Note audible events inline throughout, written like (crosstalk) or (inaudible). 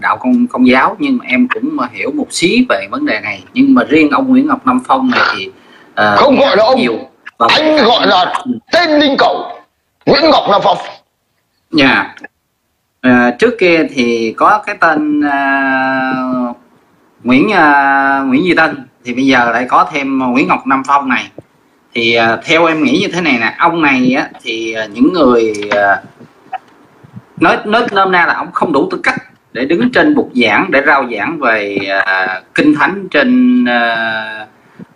đạo công công giáo nhưng mà em cũng hiểu một xí về vấn đề này. Nhưng mà riêng ông Nguyễn Ngọc Nam Phong này thì uh, không gọi là ông. nhiều và anh gọi là tên linh cẩu Nguyễn Ngọc Nam Phong. Nhà yeah. uh, trước kia thì có cái tên uh, Nguyễn uh, Nguyễn Duy Tân. Thì bây giờ lại có thêm Nguyễn Ngọc Nam Phong này. Thì uh, theo em nghĩ như thế này nè ông này á, thì uh, những người uh, nói nói nôm na là ông không đủ tư cách để đứng trên bục giảng để rao giảng về uh, kinh thánh trên uh,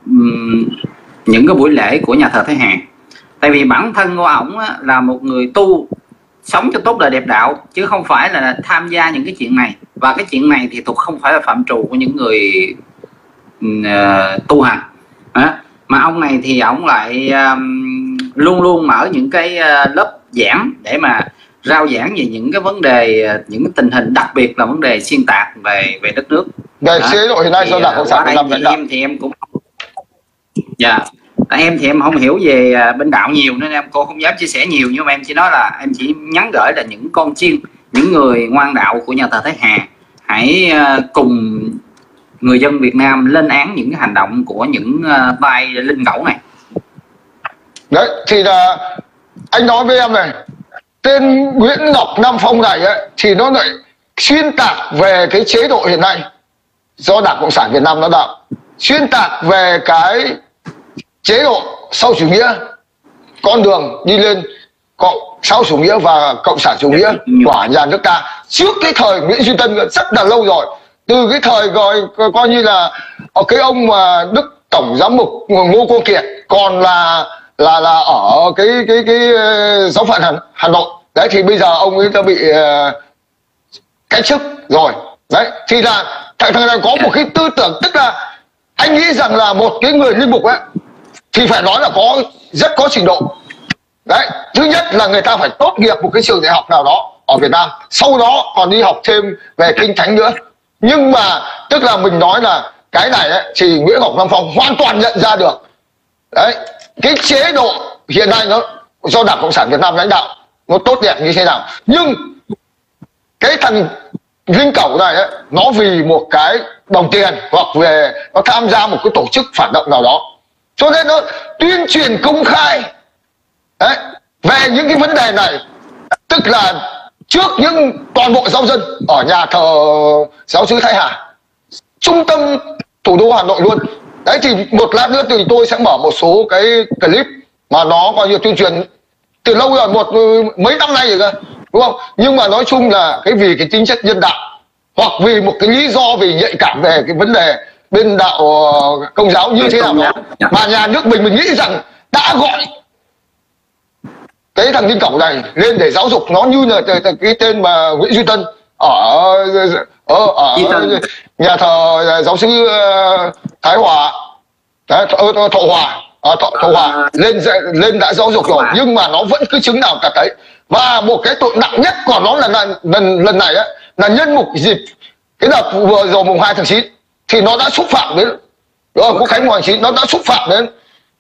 um, những cái buổi lễ của nhà thờ Thế Hàng tại vì bản thân của ổng là một người tu sống cho tốt đời đẹp đạo chứ không phải là tham gia những cái chuyện này. Và cái chuyện này thì thuộc không phải là phạm trù của những người uh, tu hành. À, mà ông này thì ổng lại um, luôn luôn mở những cái uh, lớp giảng để mà rao giảng về những cái vấn đề những cái tình hình đặc biệt là vấn đề xuyên tạc về về đất nước. Về chế độ hiện nay do đảng cộng sản việt nam thì em thì em cũng dạ. Yeah. em thì em không hiểu về bên đạo nhiều nên em cô không dám chia sẻ nhiều nhưng mà em chỉ nói là em chỉ nhắn gửi là những con chiên những người ngoan đạo của nhà thờ Thái Hà hãy cùng người dân Việt Nam lên án những cái hành động của những tay linh cẩu này. Đấy thì là anh nói với em này tên Nguyễn Ngọc Nam Phong này ấy, thì nó lại xuyên tạc về cái chế độ hiện nay. Do Đảng Cộng sản Việt Nam nó đạo xuyên tạc về cái chế độ sau chủ nghĩa. Con đường đi lên cộng sau chủ nghĩa và cộng sản chủ nghĩa của nhà nước ta. Trước cái thời Nguyễn Duy Tân rất là lâu rồi. Từ cái thời gọi coi như là ờ, cái ông mà Đức tổng giám mục Ngô Quốc Kiệt còn là là là ở cái cái cái ờ, giáo phận Hà, Hà Nội. Đấy thì bây giờ ông ấy đã bị uh, cách chức rồi. Đấy thì là thằng thằng này có một cái tư tưởng tức là anh nghĩ rằng là một cái người linh mục ấy thì phải nói là có rất có trình độ. Đấy thứ nhất là người ta phải tốt nghiệp một cái trường đại học nào đó ở Việt Nam. Sau đó còn đi học thêm về kinh thánh nữa. Nhưng mà tức là mình nói là cái này ấy, thì Nguyễn Ngọc Nam Phong hoàn toàn nhận ra được. Đấy cái chế độ hiện nay nó do đảng cộng sản việt nam lãnh đạo nó tốt đẹp như thế nào? Nhưng cái thằng linh cẩu này ấy, nó vì một cái đồng tiền hoặc về nó tham gia một cái tổ chức phản động nào đó. Cho nên nó tuyên truyền công khai đấy, về những cái vấn đề này. Tức là trước những toàn bộ giáo dân ở nhà thờ giáo sứ thái hà trung tâm thủ đô hà nội luôn đấy thì một lát nữa thì tôi sẽ mở một số cái clip mà nó coi như tuyên truyền từ lâu rồi một mấy năm nay rồi cơ đúng không? Nhưng mà nói chung là cái vì cái tính chất nhân đạo hoặc vì một cái lý do vì nhạy cảm về cái vấn đề bên đạo ờ, công giáo như thế nào đó mà nhà nước mình mình nghĩ rằng đã gọi cái thằng đinh cẩu này lên để giáo dục nó như là cái tên mà nguyễn duy tân ở ở, ở nhà thờ giáo sư ờ, thái hòa. Đấy, thọ hòa. À, thọ, thọ hòa. Lên lên đã giáo dục rồi nhưng mà nó vẫn cứ chứng nào cả thấy và một cái tội nặng nhất của nó là lần lần lần này á là nhân mục dịp. Cái đợt vừa rồi mùng 2 tháng 9 thì nó đã xúc phạm đến rồi quốc khánh mùng 9 nó đã xúc phạm đến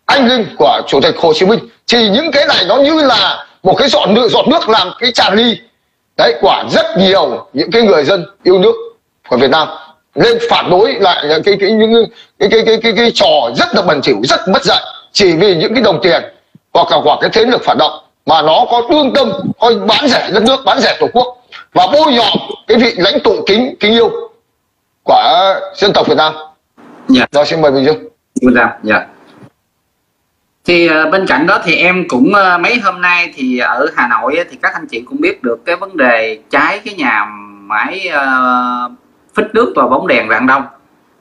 anh linh của chủ tịch hồ chí minh. Thì những cái này nó như là một cái giọt nước giọt nước làm cái tràn ly đấy quả rất nhiều những cái người dân yêu nước của Việt Nam nên phản đối lại cái cái những cái cái cái cái, cái trò rất là bẩn thỉu rất mất dạy chỉ vì những cái đồng tiền hoặc là quả cái thế lực phản động mà nó có đương tâm coi bán rẻ đất nước bán rẻ tổ quốc và bôi nhọ cái vị lãnh tụ kính kính yêu của dân tộc Việt Nam. Dạ. Rồi xin mời Bình Dương. Dạ. Dạ. Thì ờ, bên cạnh đó thì em cũng ờ, mấy hôm nay thì ở Hà Nội thì các anh chị cũng biết được cái vấn đề cháy cái nhà máy uh, phích nước và bóng đèn rạng đông.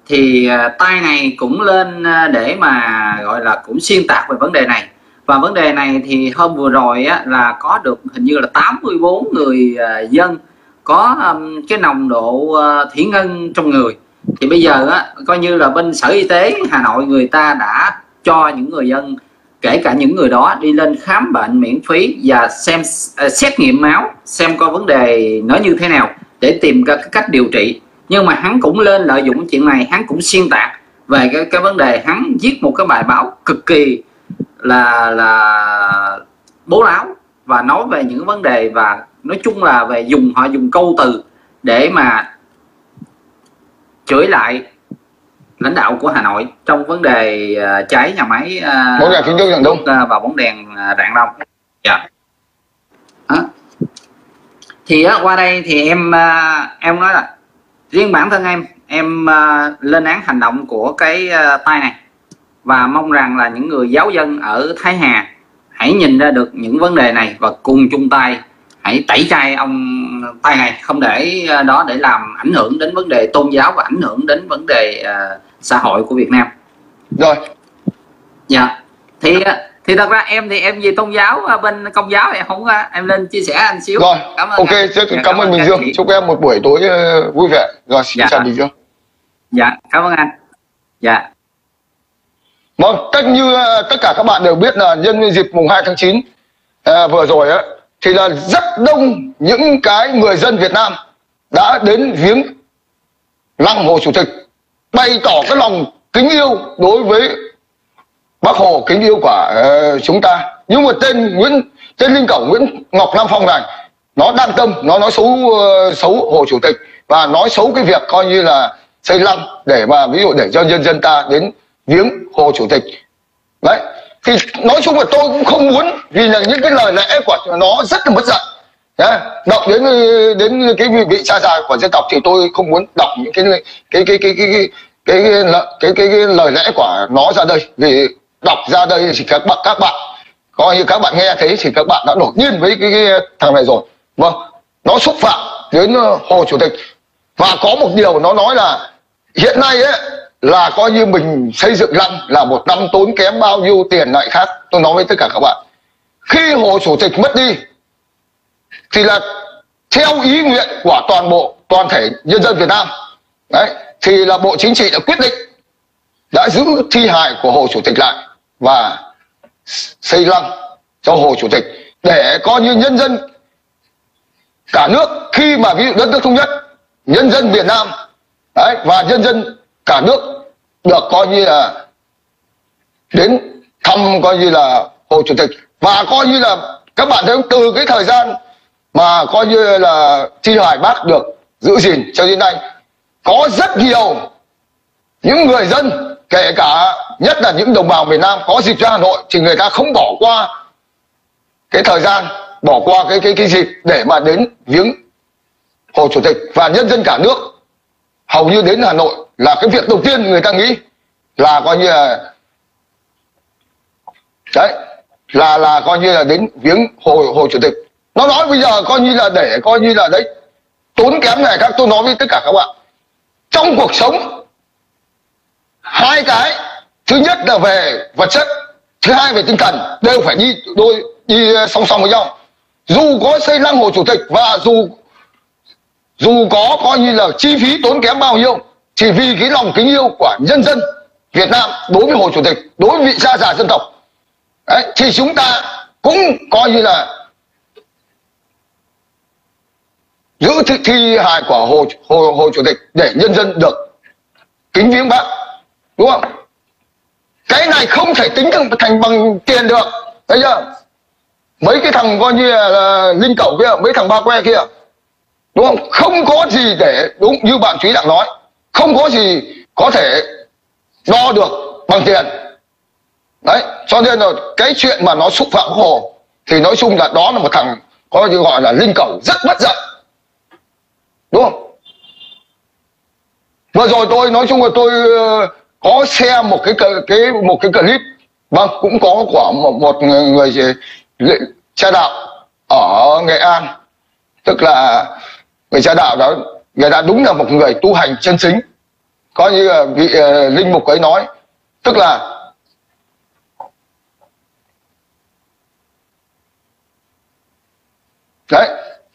Thì tay này cũng lên để mà gọi là cũng xuyên tạc về vấn đề này. Và vấn đề này thì hôm vừa rồi á, là có được hình như là 84 người uh, dân có um, cái nồng độ uh, thủy ngân trong người. Thì bây giờ á, coi như là bên sở y tế Hà Nội người ta đã cho những người dân kể cả những người đó đi lên khám bệnh miễn phí và xem uh, xét nghiệm máu xem coi vấn đề nó như thế nào để tìm ra cái cách điều trị. Nhưng mà hắn cũng lên lợi dụng chuyện này hắn cũng xuyên tạc về cái cái vấn đề. Hắn viết một cái bài báo cực kỳ là là bố láo và nói về những vấn đề và nói chung là về dùng họ dùng câu từ để mà chửi lại lãnh đạo của Hà Nội trong vấn đề uh, cháy nhà máy uh, bóng đèn kính rạng đông. uh, và bóng đèn rạng đông dạ. Đó. thì uh, qua đây thì em em nói là riêng bản thân em em lên án hành động của cái tay này và mong rằng là những người giáo dân ở Thái Hà hãy nhìn ra được những vấn đề này và cùng chung tay hãy tẩy chay ông tay này không để đó để làm ảnh hưởng đến vấn đề tôn giáo và ảnh hưởng đến vấn đề uh, xã hội của Việt Nam. Rồi. Dạ. Thì thì thật ra em thì em về tôn giáo bên công giáo em không em lên chia sẻ anh xíu. Rồi. Cảm ơn ok anh. Rất, dạ, cảm, cảm ơn Bình Dương. Chúc em một buổi tối vui vẻ. Rồi xin dạ. chào Bình Dương. Dạ cảm ơn anh. Dạ. Vâng tất như tất cả các bạn đều biết là nhân dịp mùng 2 tháng 9 à, vừa rồi á thì là rất đông những cái người dân Việt Nam đã đến viếng lăng Hồ Chủ tịch bày tỏ cái lòng kính yêu đối với bác hồ kính yêu của uh, chúng ta. Nhưng mà tên nguyễn tên linh cẩu nguyễn ngọc nam phong này nó đang tâm nó nói xấu uh, xấu hồ chủ tịch và nói xấu cái việc coi như là xây lăng để mà ví dụ để cho nhân dân ta đến viếng hồ chủ tịch. Đấy thì nói chung là tôi cũng không muốn vì là những cái lời lẽ của nó rất là mất giận Đấy, động đến đến cái vị, vị cha già của dân tộc thì tôi không muốn đọc những cái cái cái cái cái cái cái, cái, cái, cái, cái lời lẽ của nó ra đây vì đọc ra đây thì các bạn các bạn coi như các bạn nghe thấy thì các bạn đã đột nhiên với cái, cái thằng này rồi vâng nó xúc phạm đến hồ chủ tịch và có một điều nó nói là hiện nay ấy là coi như mình xây dựng lăng là một năm tốn kém bao nhiêu tiền lại khác tôi nói với tất cả các bạn khi hồ chủ tịch mất đi thì là theo ý nguyện của toàn bộ toàn thể nhân dân Việt Nam. Đấy thì là bộ chính trị đã quyết định đã giữ thi hài của hồ chủ tịch lại và xây lăng cho hồ chủ tịch để coi như nhân dân cả nước khi mà ví dụ đất nước thống nhất nhân dân Việt Nam đấy, và nhân dân cả nước được coi như là đến thăm coi như là hồ chủ tịch. Và coi như là các bạn thấy từ cái thời gian mà coi như là thi hài bác được giữ gìn cho đến nay. Có rất nhiều những người dân, kể cả nhất là những đồng bào miền Nam, có dịp ra Hà Nội thì người ta không bỏ qua cái thời gian, bỏ qua cái cái cái dịp để mà đến viếng Hồ Chủ tịch và nhân dân cả nước. Hầu như đến Hà Nội là cái việc đầu tiên người ta nghĩ là coi như là, đấy, là là coi như là đến viếng Hồ Hồ Chủ tịch nó nói bây giờ coi như là để coi như là đấy tốn kém này các tôi nói với tất cả các bạn. Trong cuộc sống hai cái thứ nhất là về vật chất thứ hai về tinh thần đều phải đi đôi đi ờ, song song với nhau. Dù có xây lăng hồ chủ tịch và dù dù có coi như là chi phí tốn kém bao nhiêu chỉ vì cái lòng kính yêu của nhân dân Việt Nam đối với hồ chủ tịch đối với vị cha già dân tộc. Đấy, thì chúng ta cũng coi như là giữ thi, thi hài của hồ, hồ hồ chủ tịch để nhân dân được kính viếng bác đúng không? Cái này không thể tính thành bằng tiền được. Thấy chưa? Mấy cái thằng coi như là, linh cẩu kia mấy thằng ba que kia đúng không? Không có gì để đúng như bạn thúy đang nói. Không có gì có thể đo được bằng tiền. Đấy cho nên là cái chuyện mà nó xúc phạm hồ thì nói chung là đó là một thằng có như gọi là linh cẩu rất bất giận đúng không vừa rồi tôi nói chung là tôi ờ, có xem một cái cái một cái clip. Vâng cũng có của một, một người cha đạo ở nghệ an. Tức là người cha đạo đó người ta đúng là một người tu hành chân chính. Có như là vị uh, linh mục ấy nói. Tức là đấy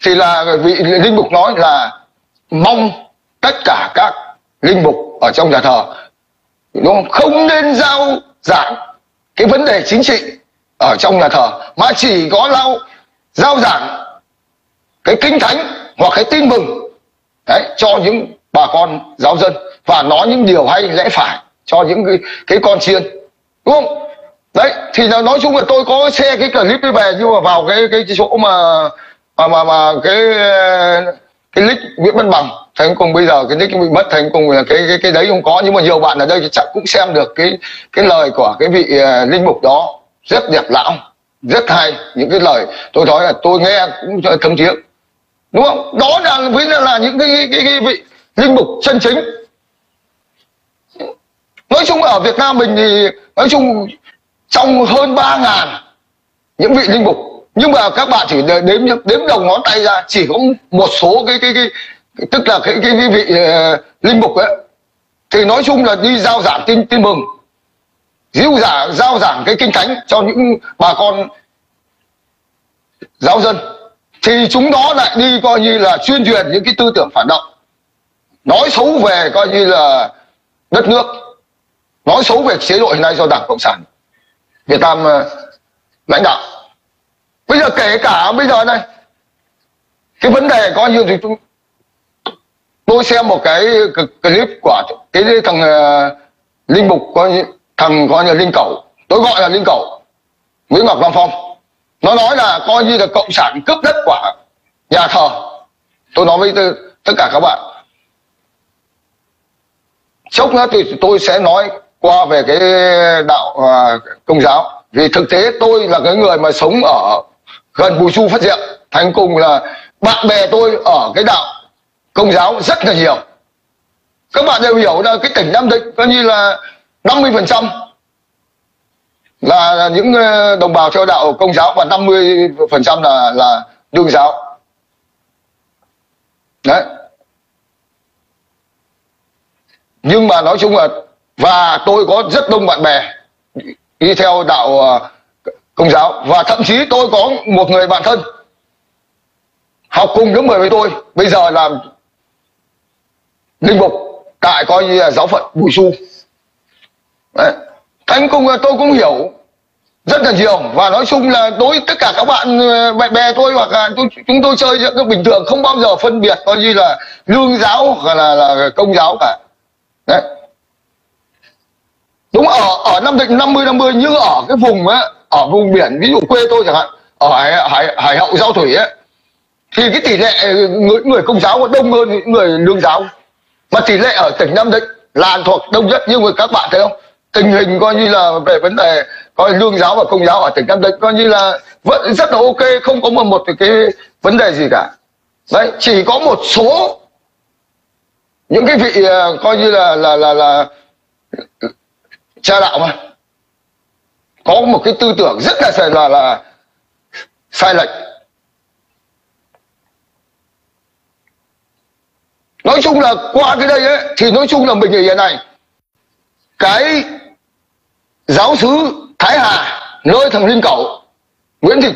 thì là vị linh mục nói là mong tất cả các linh mục ở trong nhà thờ đúng không? không nên giao giảng cái vấn đề chính trị ở trong nhà thờ mà chỉ có lao giao giảng cái kinh thánh hoặc cái tin mừng đấy cho những bà con giáo dân và nói những điều hay lẽ phải cho những cái, cái con chiên đúng không đấy thì là nói chung là tôi có xe cái clip đi về nhưng mà vào cái cái chỗ mà mà mà, mà cái cái nick Nguyễn Văn Bằng thành công bây giờ cái nick bị mất thành công là cái cái cái đấy không có nhưng mà nhiều bạn ở đây thì chắc cũng xem được cái cái lời của cái vị uh, linh mục đó. Rất đẹp lão rất hay những cái lời. Tôi nói là tôi nghe cũng thấm thiế đúng không? Đó là với là những cái, cái, cái, cái vị linh mục chân chính. Nói chung ở Việt Nam mình thì nói chung trong hơn ba ngàn những vị linh mục. Nhưng mà các bạn chỉ đếm đếm đầu ngón tay ra chỉ có một số cái cái, cái tức là cái cái, cái vị uh, linh mục ấy thì nói chung là đi giao giảng tin tin mừng. Diêu giả giao giảng cái kinh thánh cho những bà con giáo dân. Thì chúng đó lại đi coi như là chuyên truyền những cái tư tưởng phản động. Nói xấu về coi như là đất nước. Nói xấu về chế độ hiện nay do đảng cộng sản việt nam uh, lãnh đạo. Bây giờ kể cả bây giờ này cái vấn đề coi như thì chúng tôi xem một cái clip của cái thằng uh, linh mục coi thằng coi như linh cẩu. Tôi gọi là linh cẩu. Nguyễn ngọc long phong. Nó nói là coi như là cộng sản cướp đất của nhà thờ. Tôi nói với tất cả các bạn. Chốc nữa thì tôi sẽ nói qua về cái đạo uh, công giáo. Vì thực tế tôi là cái người mà sống ở gần bùi chu phát diệm. Thành cùng là bạn bè tôi ở cái đạo công giáo rất là nhiều. Các bạn đều hiểu là cái tỉnh nam định coi như là 50 phần trăm là những ờ, đồng bào theo đạo công giáo và 50 phần trăm là là đương giáo. Đấy. Nhưng mà nói chung là, và tôi có rất đông bạn bè đi theo đạo ờ, công giáo và thậm chí tôi có một người bạn thân học cùng lớp 10 với tôi. Bây giờ làm linh mục tại coi như là giáo phận bùi xu. Đấy. cũng tôi cũng hiểu rất là nhiều và nói chung là đối tất cả các bạn ờ, bạn bè tôi hoặc là tôi, chúng tôi chơi rất bình thường không bao giờ phân biệt coi như là lương giáo hoặc là, là công giáo cả. Đấy. Đúng ở ở nam định 50 50 như ở cái vùng á ở vùng biển ví dụ quê tôi chẳng hạn ở hải, hải, hải hậu giao thủy ấy thì cái tỷ lệ người, người công giáo có đông hơn những người lương giáo mà tỷ lệ ở tỉnh nam định là thuộc đông nhất nhưng mà các bạn thấy không? Tình hình coi như là về vấn đề coi lương giáo và công giáo ở tỉnh nam định coi như là vẫn rất là ok, không có một một cái vấn đề gì cả. Đấy, chỉ có một số những cái vị à, coi như là là là là cha đạo mà. Có một cái tư tưởng rất là là là sai lệch. Nói chung là qua cái đây ấy thì nói chung là mình ở hiện này cái giáo sứ thái hà nơi thằng linh cẩu nguyễn thị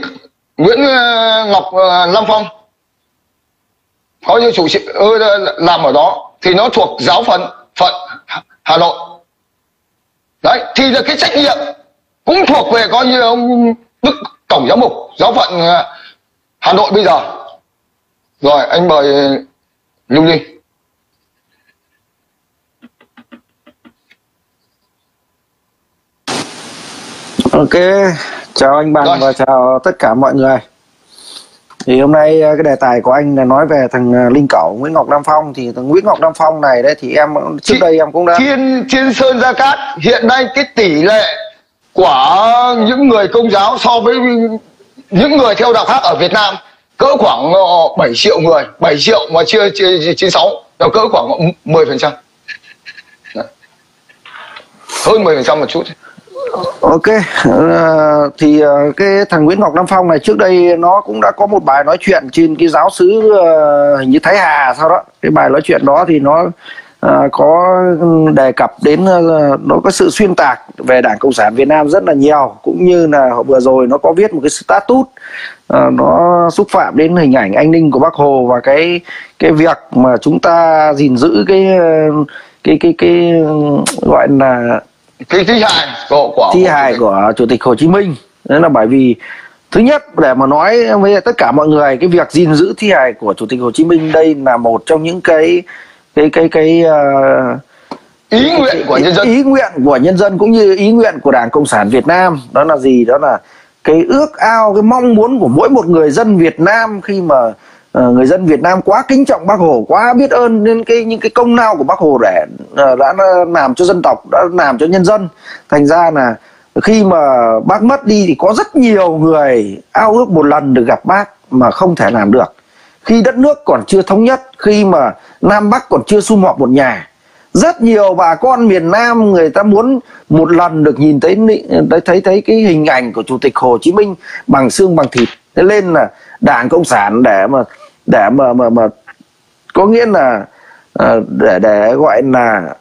nguyễn ờ, ngọc ờ, lâm phong có như chủ sĩ ờ, làm ở đó thì nó thuộc giáo phận phận hà nội. Đấy thì là cái trách nhiệm cũng thuộc về coi như ông đức tổng giám mục giáo phận ờ, hà nội bây giờ. Rồi anh mời lưu linh ok chào anh bằng rồi. và chào tất cả mọi người. Thì hôm nay ờ, cái đề tài của anh là nói về thằng ờ, linh cẩu nguyễn ngọc nam phong. Thì thằng nguyễn ngọc nam phong này đấy thì em trước đây em cũng đã thiên thiên sơn gia cát hiện nay cái tỷ lệ của những người công giáo so với những người theo đạo khác ở Việt Nam cỡ khoảng 7 ờ, triệu người 7 triệu mà chia chia chia sáu là cỡ khoảng 10 phần trăm. Hơn 10 phần trăm một chút Ok, uh, thì uh, cái thằng Nguyễn Ngọc Nam Phong này trước đây nó cũng đã có một bài nói chuyện trên cái giáo sứ uh, hình như Thái Hà sau đó. Cái bài nói chuyện đó thì nó uh, có ừ, đề cập đến uh, nó có sự xuyên tạc về Đảng Cộng sản Việt Nam rất là nhiều cũng như là vừa rồi nó có viết một cái status uh, nó xúc phạm đến hình ảnh an ninh của Bác Hồ và cái cái việc mà chúng ta gìn giữ cái cái cái cái, cái gọi là cái thi hài của, của thi hài của chủ tịch Hồ Chí Minh. Đấy là bởi vì thứ nhất để mà nói với tất cả mọi người cái việc gìn giữ thi hài của chủ tịch Hồ Chí Minh đây là một trong những cái cái cái cái uh, ý nguyện của nhân dân. ý nguyện của nhân dân cũng như ý nguyện của Đảng Cộng sản Việt Nam. Đó là gì? Đó là cái ước ao cái mong muốn của mỗi một người dân Việt Nam khi mà uh, người dân Việt Nam quá kính trọng Bác Hồ quá biết ơn đến cái những cái công lao của Bác Hồ để uh, ờ, đã làm cho dân tộc đã làm cho nhân dân. Thành ra là khi mà bác mất đi thì có rất nhiều người ao ước một lần được gặp bác mà không thể làm được. Khi đất nước còn chưa thống nhất khi mà Nam Bắc còn chưa sum họp một nhà rất nhiều bà con miền Nam người ta muốn một lần được nhìn thấy thấy thấy cái hình ảnh của chủ tịch Hồ Chí Minh bằng xương bằng thịt. Thế nên là đảng cộng sản để mà để mà mà mà có nghĩa là ờ, để để gọi là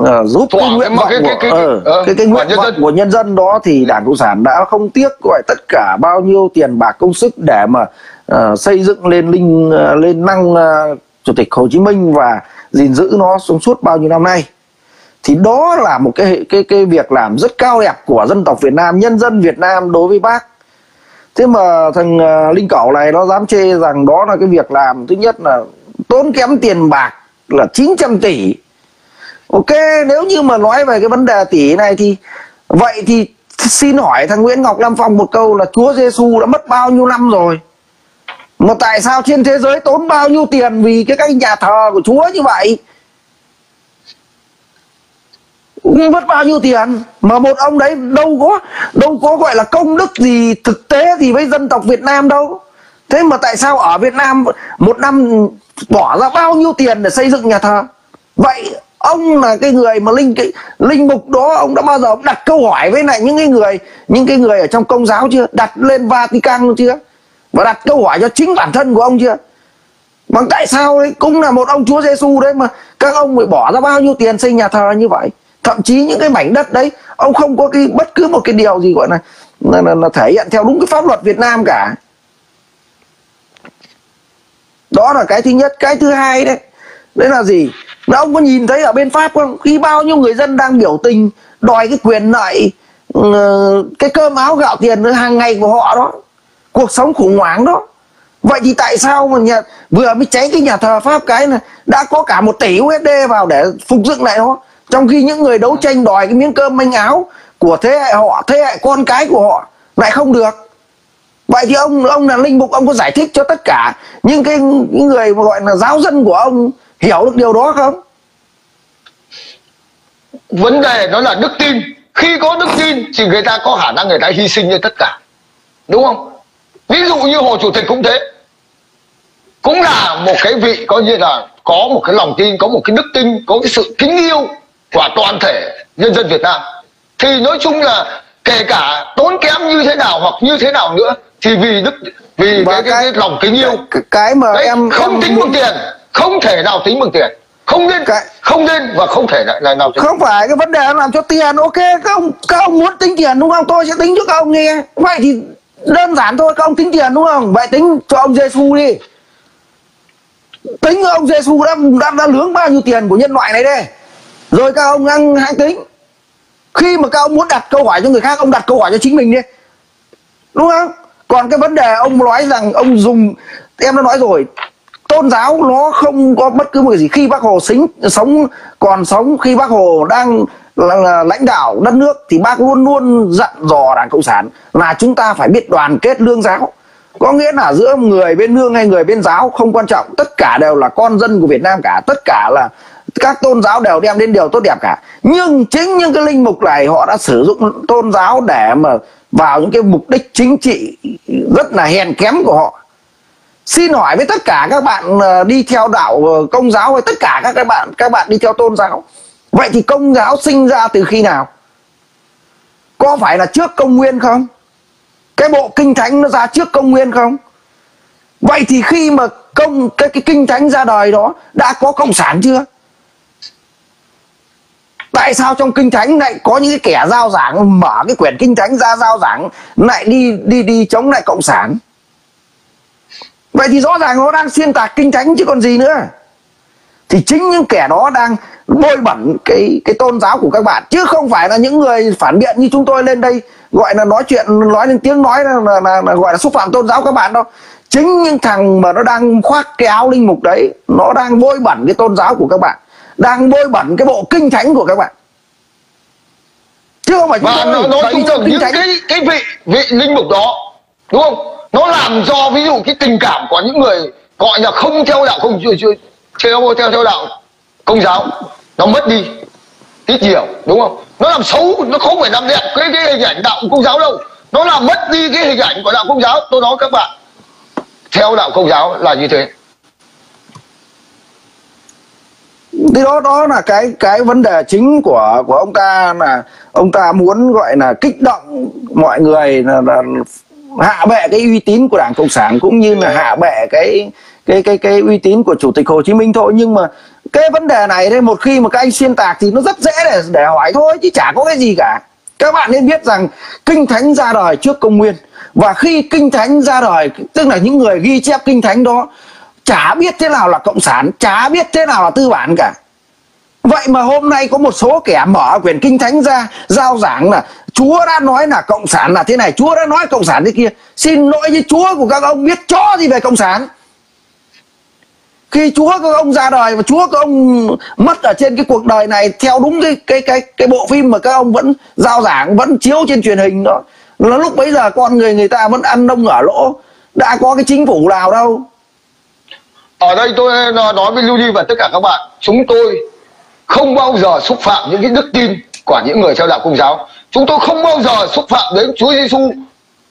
uh, giúp cái nguyện vọng cái, cái, cái, cái, uh, cái, cái nguyện vọng của nhân dân đó thì đảng cộng sản đã không tiếc gọi tất cả bao nhiêu tiền bạc công sức để mà uh, xây dựng lên linh uh, lên năng uh, chủ tịch Hồ Chí Minh và gìn giữ nó trong suốt bao nhiêu năm nay. Thì đó là một cái cái cái việc làm rất cao đẹp của dân tộc Việt Nam nhân dân Việt Nam đối với bác thế mà thằng uh, linh cẩu này nó dám chê rằng đó là cái việc làm thứ nhất là tốn kém tiền bạc là 900 tỷ. Ok nếu như mà nói về cái vấn đề tỷ này thì vậy thì xin hỏi thằng Nguyễn Ngọc Lam Phong một câu là Chúa Giêsu đã mất bao nhiêu năm rồi? Mà tại sao trên thế giới tốn bao nhiêu tiền vì cái cái nhà thờ của Chúa như vậy? Mất bao nhiêu tiền, mà một ông đấy đâu có đâu có gọi là công đức gì, thực tế gì với dân tộc Việt Nam đâu. Thế mà tại sao ở Việt Nam một năm bỏ ra bao nhiêu tiền để xây dựng nhà thờ? Vậy ông là cái người mà linh cái, linh mục đó, ông đã bao giờ ông đặt câu hỏi với lại những cái người, những cái người ở trong công giáo chưa? Đặt lên Vatican chưa? Và đặt câu hỏi cho chính bản thân của ông chưa? Bằng tại sao đấy cũng là một ông Chúa Giêsu đấy mà các ông mới bỏ ra bao nhiêu tiền xây nhà thờ như vậy? Thậm chí những cái mảnh đất đấy ông không có cái bất cứ một cái điều gì gọi là là, là, là thể hiện theo đúng cái pháp luật Việt Nam cả. Đó là cái thứ nhất. Cái thứ hai đấy đấy là gì? Là ông có nhìn thấy ở bên Pháp không? Khi bao nhiêu người dân đang biểu tình đòi cái quyền lợi ừ, cái cơm áo gạo tiền hàng ngày của họ đó cuộc sống khủng hoảng đó. Vậy thì tại sao mà nhà vừa mới cháy cái nhà thờ pháp cái này đã có cả một tỷ usd vào để phục dựng lại nó trong khi những người đấu tranh đòi cái miếng cơm manh áo của thế hệ họ, thế hệ con cái của họ, lại không được. Vậy thì ông ông là linh mục, ông có giải thích cho tất cả những cái, những người mà gọi là giáo dân của ông hiểu được điều đó không? Vấn đề đó là đức tin. Khi có đức tin thì người ta có khả năng người ta hy sinh như tất cả. Đúng không? Ví dụ như hồ chủ tịch cũng thế. Cũng là một cái vị, coi như là có một cái lòng tin, có một cái đức tin, có cái sự kính yêu của toàn thể nhân dân Việt Nam. Thì nói chung là kể cả tốn kém như thế nào hoặc như thế nào nữa thì vì đức vì cái, cái, cái lòng kính yêu. cái, cái mà Đấy, em không em... tính bằng tiền không thể nào tính bằng tiền. Không nên cái... không nên và không thể lại nào tính. không phải cái vấn đề làm cho tiền ok các ông các ông muốn tính tiền đúng không? Tôi sẽ tính cho các ông nghe. Vậy thì đơn giản thôi các ông tính tiền đúng không? Vậy tính cho ông Giêsu đi. Tính ông Giêsu đã, đã đã lướng bao nhiêu tiền của nhân loại này đây rồi các ông ăn hãy tính khi mà các ông muốn đặt câu hỏi cho người khác ông đặt câu hỏi cho chính mình đi. Đúng không? Còn cái vấn đề ông nói rằng ông dùng em đã nói rồi tôn giáo nó không có bất cứ một cái gì. Khi bác hồ xính sống còn sống khi bác hồ đang là, là lãnh đạo đất nước thì bác luôn luôn dặn dò đảng cộng sản là chúng ta phải biết đoàn kết lương giáo. Có nghĩa là giữa người bên lương hay người bên giáo không quan trọng. Tất cả đều là con dân của việt nam cả. Tất cả là các tôn giáo đều đem đến điều tốt đẹp cả. Nhưng chính những cái linh mục này họ đã sử dụng tôn giáo để mà vào những cái mục đích chính trị rất là hèn kém của họ. Xin hỏi với tất cả các bạn ờ, đi theo đạo ờ, công giáo hay tất cả các bạn các bạn đi theo tôn giáo, vậy thì công giáo sinh ra từ khi nào? Có phải là trước công nguyên không? Cái bộ kinh thánh nó ra trước công nguyên không? Vậy thì khi mà công, cái cái kinh thánh ra đời đó, đã có cộng sản chưa? Tại sao trong kinh thánh lại có những cái kẻ giao giảng mở cái quyển kinh thánh ra giao giảng lại đi đi đi chống lại cộng sản? Vậy thì rõ ràng nó đang xuyên tạc kinh thánh chứ còn gì nữa. Thì chính những kẻ đó đang bôi bẩn cái cái tôn giáo của các bạn. Chứ không phải là những người phản biện như chúng tôi lên đây gọi là nói chuyện nói lên tiếng nói là, là, là, là gọi là xúc phạm tôn giáo các bạn đâu. Chính những thằng mà nó đang khoác cái áo linh mục đấy nó đang bôi bẩn cái tôn giáo của các bạn đang bôi bẩn cái bộ kinh thánh của các bạn. Chứ không phải mà nó, nó cũng những cái cái vị vị linh mục đó đúng không? Nó làm do ví dụ cái tình cảm của những người gọi là không theo đạo không chưa chưa theo theo theo đạo công giáo nó mất đi ít nhiều đúng không? Nó làm xấu nó không phải làm đẹp cái cái hình ảnh đạo công giáo đâu. Nó làm mất đi cái hình ảnh của đạo công giáo. Tôi nói các bạn theo đạo công giáo là như thế thì đó đó là cái cái vấn đề chính của của ông ta là ông ta muốn gọi là kích động mọi người là, là hạ bệ cái uy tín của đảng cộng sản cũng như là hạ bệ cái cái cái cái uy tín của chủ tịch hồ chí minh thôi. Nhưng mà cái vấn đề này đấy một khi mà các anh xuyên tạc thì nó rất dễ để để hỏi thôi chứ chả có cái gì cả. Các bạn nên biết rằng kinh thánh ra đời trước công nguyên. Và khi kinh thánh ra đời tức là những người ghi chép kinh thánh đó chả biết thế nào là cộng sản chả biết thế nào là tư bản cả vậy mà hôm nay có một số kẻ mở quyển kinh thánh ra, giao giảng là chúa đã nói là cộng sản là thế này, chúa đã nói cộng sản thế kia. Xin lỗi với chúa của các ông, biết chó gì về cộng sản? Khi chúa các ông ra đời và chúa các ông mất ở trên cái cuộc đời này, theo đúng cái cái cái cái bộ phim mà các ông vẫn giao giảng, vẫn chiếu trên truyền hình đó, là lúc bấy giờ con người người ta vẫn ăn nông ở lỗ. Đã có cái chính phủ nào đâu. Ở đây tôi nói với lưu Di và tất cả các bạn, chúng tôi không bao giờ xúc phạm những cái đức tin của những người theo đạo công giáo. Chúng tôi không bao giờ xúc phạm đến Chúa Giêsu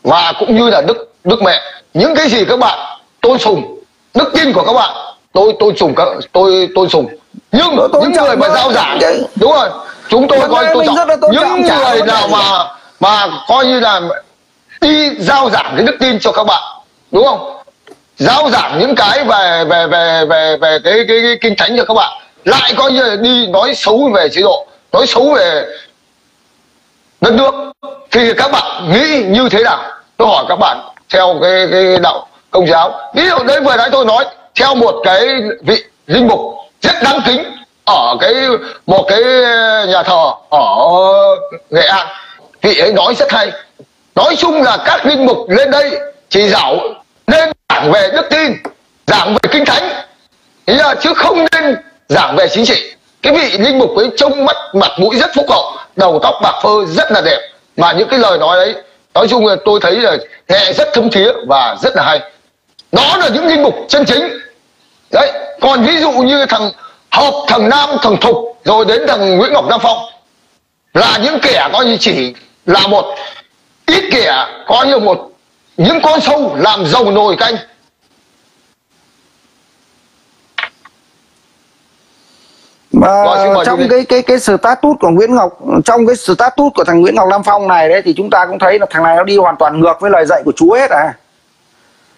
và cũng như là đức đức mẹ. Những cái gì các bạn tôn sùng đức tin của các bạn tôi tôi sùng các tôi tôi sùng. Nhưng tôi những người mà giao giảng đúng rồi chúng tôi coi tôi trọng những người nào mà mà coi như là đi giao giảng cái đức tin cho các bạn đúng không? Giao giảng những cái về về về về về cái cái, cái kinh thánh cho các bạn lại coi như là đi nói xấu về chế độ, nói xấu về đất nước. Thì các bạn nghĩ như thế nào? Tôi hỏi các bạn theo cái cái đạo công giáo. Ví dụ đấy, vừa nãy tôi nói, theo một cái vị linh mục rất đáng kính ở cái, một cái nhà thờ ở nghệ an. Vị ấy nói rất hay. Nói chung là các linh mục lên đây chỉ dạo nên giảng về đức tin, giảng về kinh thánh. Là chứ không nên giảng về chính trị. Cái vị linh mục ấy trông mắt, mặt mũi rất phúc hậu, đầu tóc bạc phơ rất là đẹp. Mà những cái lời nói đấy nói chung là tôi thấy là nghe rất thâm thía và rất là hay. Đó là những linh mục chân chính. Đấy, còn ví dụ như thằng hợp, thằng nam, thằng thục, rồi đến thằng nguyễn ngọc nam phong. Là những kẻ coi như chỉ là một ít kẻ, coi như một những con sâu làm dầu nồi canh. Mà Rồi, trong cái cái cái status của Nguyễn Ngọc trong cái status của thằng Nguyễn Ngọc Lam Phong này đấy thì chúng ta cũng thấy là thằng này nó đi hoàn toàn ngược với lời dạy của Chúa hết à.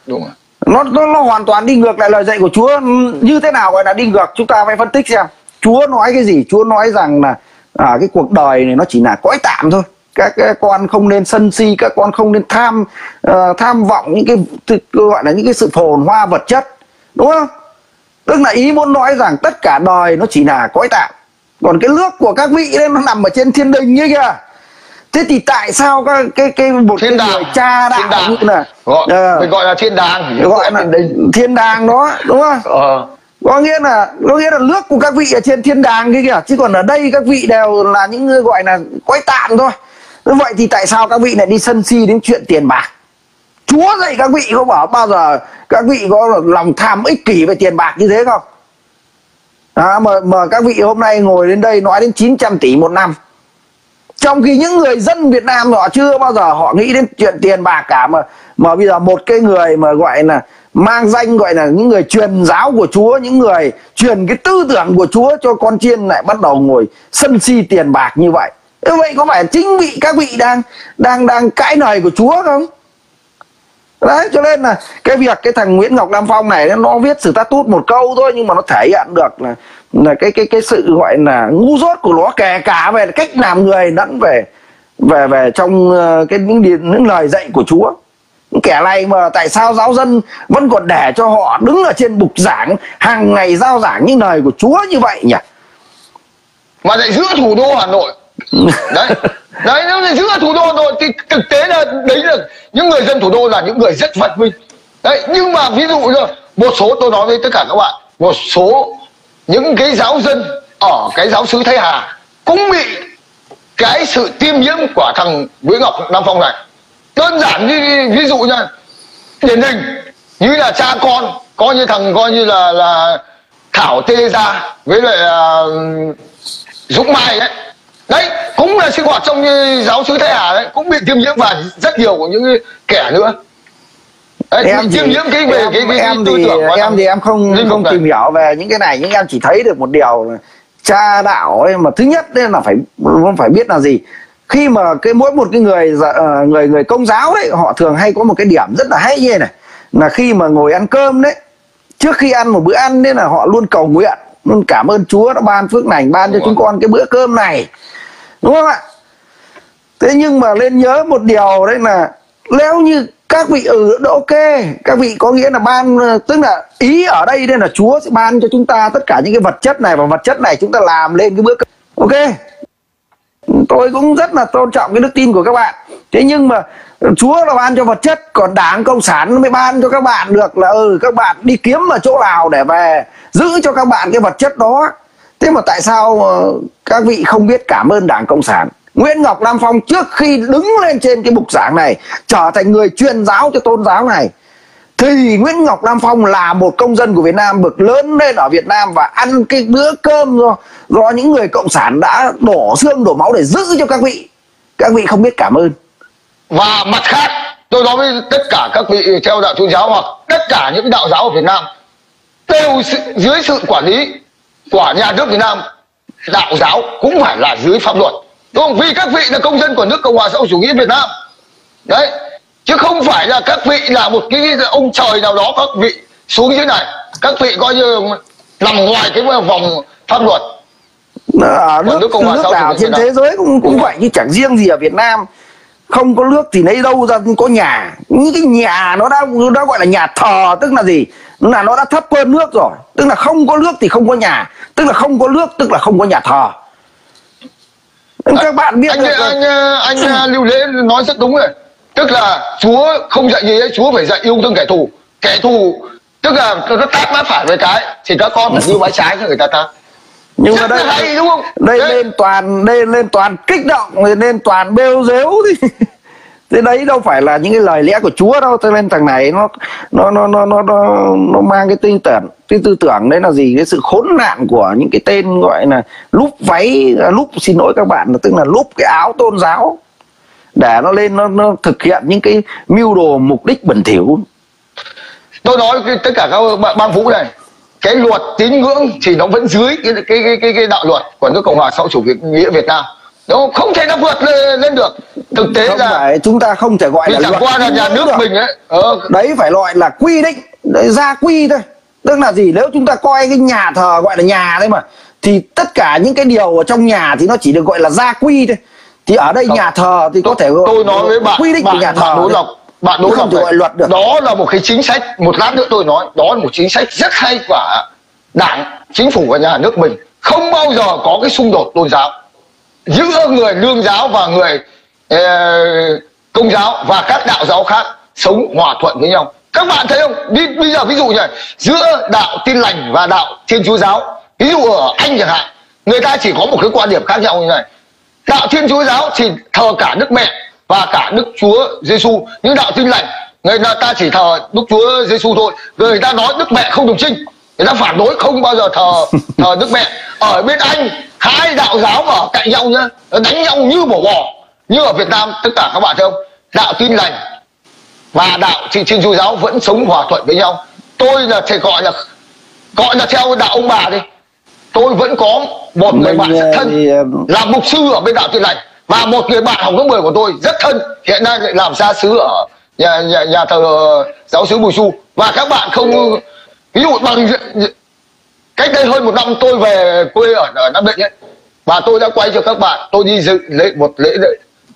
Đúng rồi. Nó, nó nó hoàn toàn đi ngược lại lời dạy của Chúa. Như thế nào gọi là đi ngược? Chúng ta phải phân tích xem. Chúa nói cái gì? Chúa nói rằng là à, cái cuộc đời này nó chỉ là cõi tạm thôi. Các, các con không nên sân si các con không nên tham uh, tham vọng những cái gọi là những cái sự phồn hoa vật chất. Đúng không tức là ý muốn nói rằng tất cả đời nó chỉ là cõi tạm còn cái nước của các vị đấy nó nằm ở trên thiên đình như kìa. Thế thì tại sao cái cái cái một thiên cái người cha đạo thiên như là gọi, uh, mình gọi là thiên đàng. Gọi là thiên đàng đó đúng không? Ờ. có nghĩa là có nghĩa là nước của các vị ở trên thiên đàng kia kìa. Chứ còn ở đây các vị đều là những người gọi là quái tạm thôi. Vậy thì tại sao các vị lại đi sân si đến chuyện tiền bạc chúa dạy các vị không bảo bao giờ các vị có lòng tham ích kỷ về tiền bạc như thế không? À, mà, mà các vị hôm nay ngồi đến đây nói đến 900 tỷ một năm. Trong khi những người dân Việt Nam họ chưa bao giờ họ nghĩ đến chuyện tiền bạc cả mà mà bây giờ một cái người mà gọi là mang danh gọi là những người truyền giáo của Chúa những người truyền cái tư tưởng của Chúa cho con chiên lại bắt đầu ngồi sân si tiền bạc như vậy. Như vậy có phải chính vị các vị đang đang đang cãi lời của Chúa không? Đấy, cho nên là cái việc cái thằng Nguyễn Ngọc nam Phong này, nó viết sử tút một câu thôi, nhưng mà nó thể hiện được là là cái cái cái sự gọi là ngu dốt của nó kể cả về cách làm người lẫn về về về trong ờ, cái những những lời dạy của Chúa. Kẻ này mà tại sao giáo dân vẫn còn để cho họ đứng ở trên bục giảng, hàng ngày giao giảng những lời của Chúa như vậy nhỉ? Mà lại giữa thủ đô Hà Nội đấy. Đấy nếu là giữa thủ đô rồi thì thực tế là đấy là những người dân thủ đô là những người rất văn minh. Đấy nhưng mà ví dụ như một số tôi nói với tất cả các bạn một số những cái giáo dân ở cái giáo sứ Thái Hà cũng bị cái sự tiêm nhiễm của thằng Nguyễn Ngọc Nam Phong này. Đơn giản như ví dụ nha điển hình như là cha con coi như thằng coi như là là thảo tê ra với lại uh, dũng mai ấy đấy cũng là sinh hoạt trong giáo sứ thái hà đấy cũng bị tiêm nhiễm và rất nhiều của những kẻ nữa. Đấy, em tiêm nhiễm cái về em, cái, cái, em thì em thì em không không tìm hiểu về những cái này nhưng em chỉ thấy được một điều cha đạo ấy mà thứ nhất nên là phải phải biết là gì. Khi mà cái mỗi một cái người ờ, người người công giáo đấy họ thường hay có một cái điểm rất là hay như này là khi mà ngồi ăn cơm đấy trước khi ăn một bữa ăn nên là họ luôn cầu nguyện luôn cảm ơn Chúa đã ban phước lành ban cho chúng con cái bữa cơm này đúng không ạ? Thế nhưng mà lên nhớ một điều đấy là nếu như các vị ừ đó ok, các vị có nghĩa là ban, tức là ý ở đây đây là Chúa sẽ ban cho chúng ta tất cả những cái vật chất này và vật chất này chúng ta làm lên cái bữa ok? Tôi cũng rất là tôn trọng cái đức tin của các bạn. Thế nhưng mà Chúa là ban cho vật chất, còn Đảng Cộng sản mới ban cho các bạn được là ừ các bạn đi kiếm ở chỗ nào để về giữ cho các bạn cái vật chất đó thế mà tại sao ờ, các vị không biết cảm ơn Đảng Cộng sản? Nguyễn Ngọc Lam Phong trước khi đứng lên trên cái bục giảng này trở thành người truyền giáo cho tôn giáo này. Thì Nguyễn Ngọc Lam Phong là một công dân của Việt Nam được lớn lên ở Việt Nam và ăn cái bữa cơm do, do những người cộng sản đã đổ xương đổ máu để giữ cho các vị. Các vị không biết cảm ơn. Và mặt khác tôi nói với tất cả các vị theo đạo tôn giáo hoặc tất cả những đạo giáo ở Việt Nam đều dưới sự quản lý của nhà nước Việt Nam đạo giáo cũng phải là dưới pháp luật. Đúng không? Vì các vị là công dân của nước cộng hòa xã hội chủ nghĩa việt nam. Đấy. Chứ không phải là các vị là một cái ông trời nào đó các vị xuống dưới này. Các vị coi như nằm ngoài cái vòng pháp luật. Ở nước, nước, cộng hòa nước nào trên thế giới cũng cũng vậy chứ chẳng riêng gì ở việt nam. Không có nước thì lấy đâu ra có nhà. Những cái nhà nó đã nó gọi là nhà thờ tức là gì là nó đã thấp hơn nước rồi. Tức là không có nước thì không có nhà. Tức là không có nước tức là không có nhà thờ. Các bạn biết anh được anh, anh, anh lưu lễ nói rất đúng rồi. Tức là chúa không dạy gì ấy chúa phải dạy yêu thương kẻ thù. Kẻ thù tức là nó tát má phải với cái thì các con phải yêu bãi trái cho người ta ta. Nhưng mà đây hay, đúng không? đây lên toàn đây lên toàn kích động lên toàn bêu dếu thì (laughs) thế đấy đâu phải là những cái lời lẽ của Chúa đâu cho nên thằng này nó nó nó nó nó nó, nó mang cái tư tưởng cái tư tưởng đấy là gì? Cái sự khốn nạn của những cái tên gọi là lúp váy à, lúp xin lỗi các bạn tức là lúp cái áo tôn giáo để nó lên nó, nó thực hiện những cái mưu đồ mục đích bẩn thỉu. Tôi nói cái, tất cả các ban vũ này cái luật tín ngưỡng thì nó vẫn dưới cái cái cái cái, cái đạo luật của nước cộng hòa xã hội chủ nghĩa Việt Nam nó không thể nó vượt lên, lên được. Thực tế không là phải chúng ta không thể gọi là chẳng qua là nhà nước được. mình ấy. Ờ. đấy phải gọi là quy định đấy, gia quy thôi. Tức là gì? Nếu chúng ta coi cái nhà thờ gọi là nhà đấy mà thì tất cả những cái điều ở trong nhà thì nó chỉ được gọi là gia quy thôi. Thì ở đây không. nhà thờ thì có thể tôi nói với bạn quy định bạn, của nhà thờ đối lộc bạn đối lộc gọi luật được. đó là một cái chính sách một lát nữa tôi nói đó là một chính sách rất hay của đảng chính phủ và nhà nước mình. Không bao giờ có cái xung đột tôn giáo giữa người lương giáo và người ờ, công giáo và các đạo giáo khác sống hòa thuận với nhau. Các bạn thấy không? Đi, bây giờ ví dụ như giữa đạo tin lành và đạo thiên chúa giáo, ví dụ ở anh chẳng hạn, người ta chỉ có một cái quan điểm khác nhau như này. Đạo thiên chúa giáo thì thờ cả đức mẹ và cả đức chúa giêsu nhưng đạo tin lành, người ta chỉ thờ đức chúa giêsu thôi. Người ta nói đức mẹ không đồng trinh người ta phản đối không bao giờ thờ (laughs) thờ đức mẹ. Ở bên anh hai đạo giáo mà ở cạnh nhau nhá đánh nhau như bổ bò như ở việt nam. Tất cả các bạn thấy không? Đạo tin lành và đạo thì thiên chúa giáo vẫn sống hòa thuận với nhau. Tôi là thầy gọi là gọi là theo đạo ông bà đi. Tôi vẫn có một người bạn rất thân thì... Ờ, là mục sư ở bên đạo tin lành và một người bạn học lớp 10 của tôi rất thân hiện nay lại làm gia sứ ở nhà, nhà, nhà thờ giáo sứ bùi xu. Và các bạn không ví dụ bằng cách đây hơn một năm tôi về quê ở, ở nam định ấy và tôi đã quay cho các bạn tôi đi dự lễ một lễ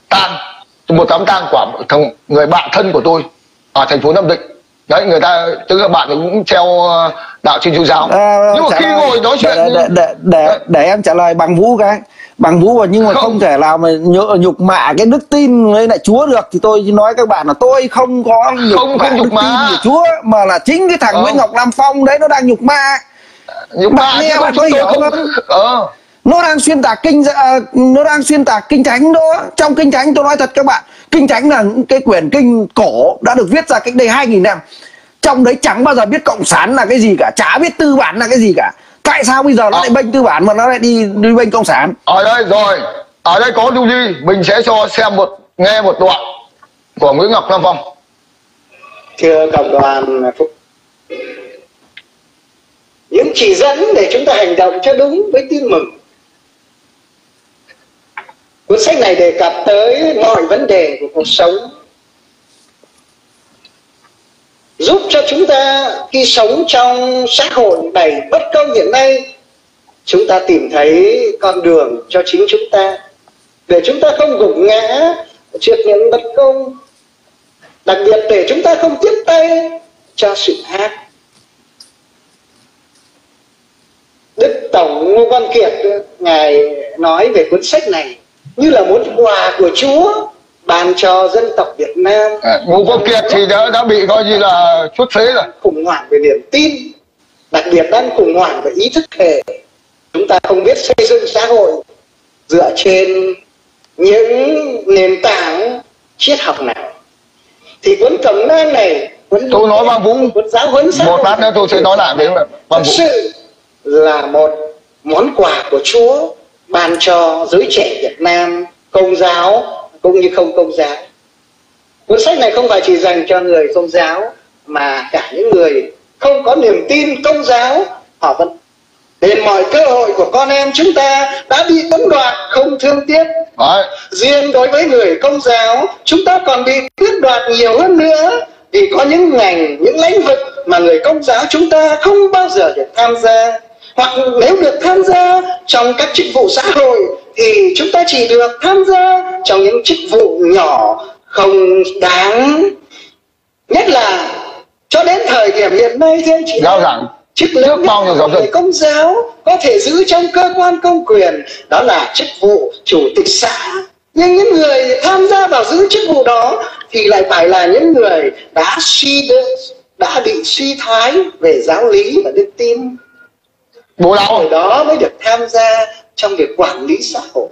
tang một đám tang của thằng người bạn thân của tôi ở thành phố nam định. Đấy người ta tức là bạn cũng theo ờ, đạo thiên chúa giáo. À, nhưng mà khi ngồi nói chuyện để để, để, để, để em trả lời bằng vũ cái bằng vũ nhưng mà không, không thể nào mà nhỡ, nhục mạ cái đức tin với lại chúa được. Thì tôi nói các bạn là tôi không có nhục không, mạ không nhục đức mạ. tin của chúa mà là chính cái thằng không. nguyễn ngọc lam phong đấy nó đang nhục mạ. Nhục mạ nghe bạn tôi hiểu không, không? Ờ. Nó đang xuyên tạc kinh à, nó đang xuyên tạc kinh thánh đó. Trong kinh thánh tôi nói thật các bạn kinh thánh là cái quyển kinh cổ đã được viết ra cách đây 2.000 năm. Trong đấy chẳng bao giờ biết cộng sản là cái gì cả chả biết tư bản là cái gì cả tại sao bây giờ nó lại bênh tư bản mà nó lại đi đi bênh cộng sản? Ở đây rồi. Ở đây có du di mình sẽ cho xem một nghe một đoạn của nguyễn ngọc nam phong. Thưa cộng đoàn phúc. Những chỉ dẫn để chúng ta hành động cho đúng với tin mừng. Cuốn sách này đề cập tới mọi vấn đề của cuộc sống giúp cho chúng ta khi sống trong xã hội đầy bất công hiện nay, chúng ta tìm thấy con đường cho chính chúng ta. Để chúng ta không gục ngã trước những bất công, đặc biệt để chúng ta không tiếp tay cho sự ác. Đức tổng ngô văn kiệt ngài nói về cuốn sách này như là món quà của chúa ban cho dân tộc Việt Nam. À, Ngô Quốc Kiệt thì đã đã bị coi như là xuất phế rồi. Khủng hoảng về niềm tin, đặc biệt đang khủng hoảng về ý thức hệ. Chúng ta không biết xây dựng xã hội dựa trên những nền tảng triết học nào. Thì cuốn cẩm nang này, cuốn tôi nói bằng Vũ, cuốn giáo huấn xã một lát nữa tôi sẽ nói lại với bằng Vũ. Sự là một món quà của Chúa ban cho giới trẻ Việt Nam công giáo cũng như không công giáo. Cuốn sách này không phải chỉ dành cho người công giáo mà cả những người không có niềm tin công giáo họ vẫn nên mọi cơ hội của con em chúng ta đã bị tống đoạt không thương tiếc. Đấy. riêng đối với người công giáo chúng ta còn bị tước đoạt nhiều hơn nữa vì có những ngành những lĩnh vực mà người công giáo chúng ta không bao giờ được tham gia. Hoặc nếu được tham gia trong các chức vụ xã hội thì chúng ta chỉ được tham gia trong những chức vụ nhỏ không đáng. Nhất là cho đến thời điểm hiện nay anh chị giáo rằng chức lớn nhất người công giáo có thể giữ trong cơ quan công quyền đó là chức vụ chủ tịch xã. Nhưng những người tham gia vào giữ chức vụ đó thì lại phải là những người đã suy đã bị suy thoái về giáo lý và đức tin. Bố lão đó mới được tham gia trong việc quản lý xã hội.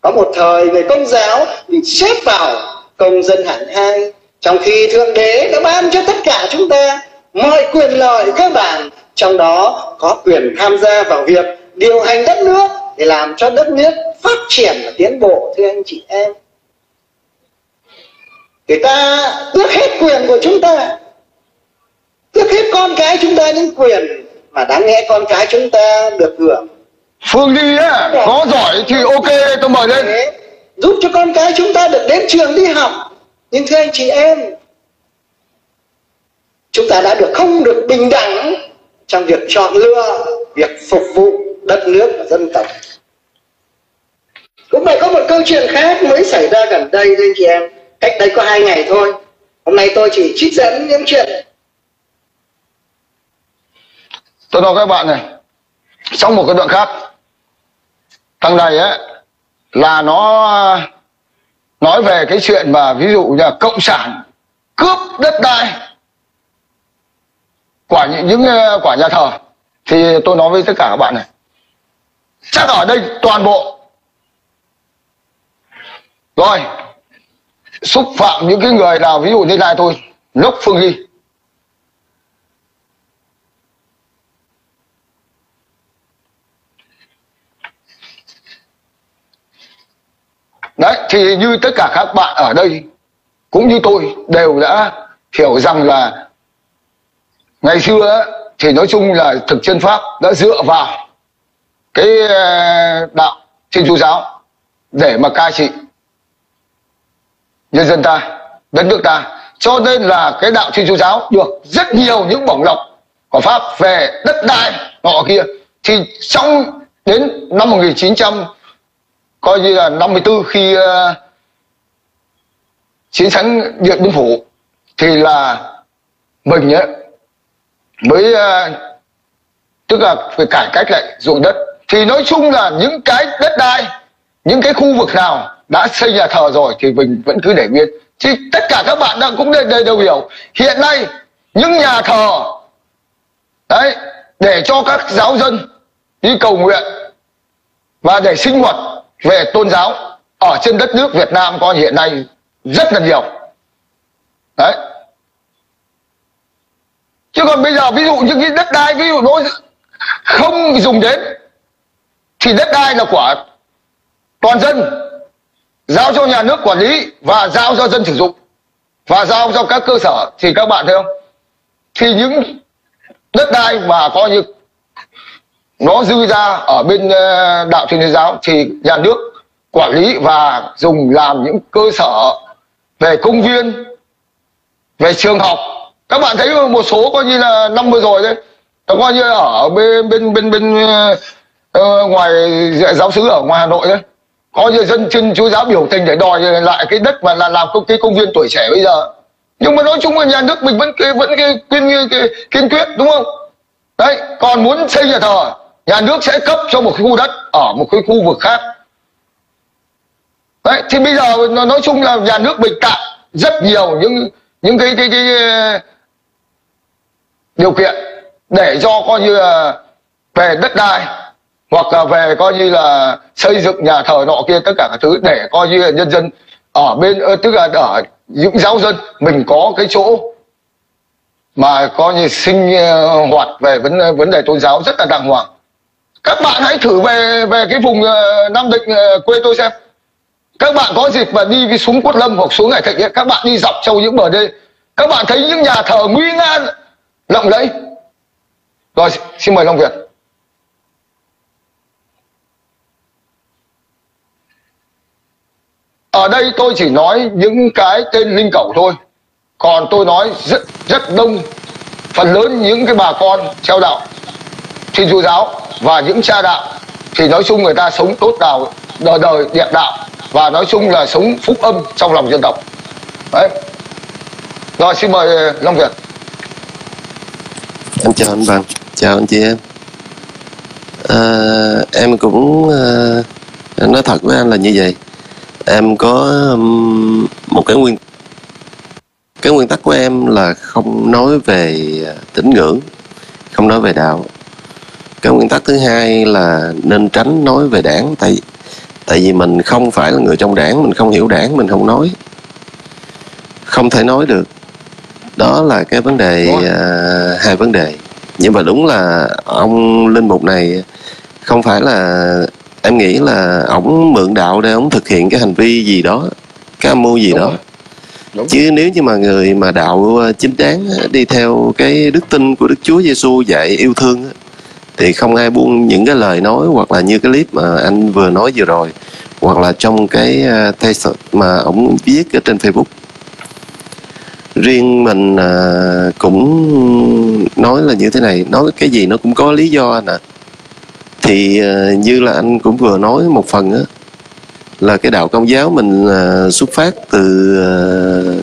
Có một thời người công giáo bị xếp vào công dân hạng hai, trong khi thượng đế đã ban cho tất cả chúng ta mọi quyền lợi cơ bản, trong đó có quyền tham gia vào việc điều hành đất nước để làm cho đất nước phát triển và tiến bộ, thưa anh chị em. Người ta tước hết quyền của chúng ta, tước hết con cái chúng ta những quyền mà đáng nghe con cái chúng ta được hưởng phương đi á có giỏi thì ok tôi mời lên. Giúp cho con cái chúng ta được đến trường đi học. Nhưng thưa anh chị em chúng ta đã được không được bình đẳng trong việc chọn lựa việc phục vụ đất nước và dân tộc. Cũng vậy có một câu chuyện khác mới xảy ra gần đây thưa anh chị em. Cách đây có hai ngày thôi. Hôm nay tôi chỉ trích dẫn những chuyện. Tôi nói các bạn này trong một cái đoạn khác thằng này á là nó à, nói về cái chuyện mà ví dụ như là cộng sản cướp đất đai quả những, những à, quả nhà thờ. Thì tôi nói với tất cả các bạn này chắc ở đây toàn bộ. Rồi xúc phạm những cái người nào ví dụ như này thôi lốc phương nghi. Đấy, thì như tất cả các bạn ở đây, cũng như tôi, đều đã hiểu rằng là ngày xưa thì nói chung là thực chân pháp đã dựa vào cái ờ, đạo thiên chúa giáo để mà cai trị nhân dân ta, đất nước ta. Cho nên là cái đạo thiên chúa giáo được rất nhiều những bổng lộc của pháp về đất đai họ kia. Thì trong, đến năm 1900 coi như là 54 khi uh, chiến thắng điện biên phủ thì là mình ấy, mới uh, tức là phải cải cách lại ruộng đất. Thì nói chung là những cái đất đai những cái khu vực nào đã xây nhà thờ rồi thì mình vẫn cứ để nguyên. Thì tất cả các bạn đang cũng đều, đều hiểu. Hiện nay những nhà thờ đấy để cho các giáo dân đi cầu nguyện và để sinh hoạt về tôn giáo, ở trên đất nước Việt Nam coi hiện nay rất là nhiều. Đấy. Chứ còn bây giờ ví dụ như cái đất đai, ví dụ nó không dùng đến, thì đất đai là của toàn dân, giao cho nhà nước quản lý và giao cho dân sử dụng và giao cho các cơ sở. Thì các bạn thấy không? Thì những đất đai mà coi như nó dư ra ở bên ờ, đạo thiên giáo thì nhà nước quản lý và dùng làm những cơ sở về công viên về trường học. Các bạn thấy một số coi như là năm vừa rồi đấy nó coi như ở bên bên bên bên uh, ngoài giáo sứ ở ngoài hà nội đấy. Coi như dân chân chúa giáo biểu tình để đòi lại cái đất mà là làm công cái công viên tuổi trẻ bây giờ. Nhưng mà nói chung là nhà nước mình vẫn vẫn kiên kiên quyết đúng không? Đấy còn muốn xây nhà thờ nhà nước sẽ cấp cho một cái khu đất ở một cái khu vực khác. Đấy thì bây giờ nói chung là nhà nước mình tạo rất nhiều những những cái cái cái, cái điều kiện để cho coi như là về đất đai hoặc là về coi như là xây dựng nhà thờ nọ kia tất cả các thứ để coi như là nhân dân ở bên ờ, tức là ở những giáo dân mình có cái chỗ mà coi như sinh ờ, hoạt về vấn vấn đề tôn giáo rất là đàng hoàng các bạn hãy thử về về cái vùng uh, nam định uh, quê tôi xem. Các bạn có dịp mà đi xuống quất lâm hoặc xuống hải thịnh các bạn đi dọc trong những bờ đê. Các bạn thấy những nhà thờ nguy nga lộng lẫy. Rồi xin mời long việt. Ở đây tôi chỉ nói những cái tên linh cẩu thôi. Còn tôi nói rất rất đông phần lớn những cái bà con theo đạo thiên chúa giáo và những cha đạo thì nói chung người ta sống tốt đạo đời đời đẹp đạo. Và nói chung là sống phúc âm trong lòng dân tộc. Đấy. Rồi xin mời ờ, long việt. Em chào anh bằng chào anh chị em. À, em cũng à, nói thật với anh là như vậy. Em có um, một cái nguyên cái nguyên tắc của em là không nói về ờ, tín ngưỡng không nói về đạo cái nguyên tắc thứ hai là nên tránh nói về đảng tại tại vì mình không phải là người trong đảng mình không hiểu đảng mình không nói. Không thể nói được. Đó là cái vấn đề uh, hai vấn đề. Nhưng mà đúng là ông linh mục này không phải là em nghĩ là ổng mượn đạo để ổng thực hiện cái hành vi gì đó cái âm mưu gì đúng đó. rồi. Đúng. chứ nếu như mà người mà đạo ờ, chính đáng đi theo cái đức tin của đức chúa giêsu dạy yêu thương thì không ai buông những cái lời nói hoặc là như cái clip mà anh vừa nói vừa rồi, hoặc là trong cái à, text mà ổng viết ở trên facebook. Riêng mình à, cũng nói là như thế này, nói cái gì nó cũng có lý do anh ạ. À. thì như là anh cũng vừa nói một phần á, là cái đạo công giáo mình à, xuất phát từ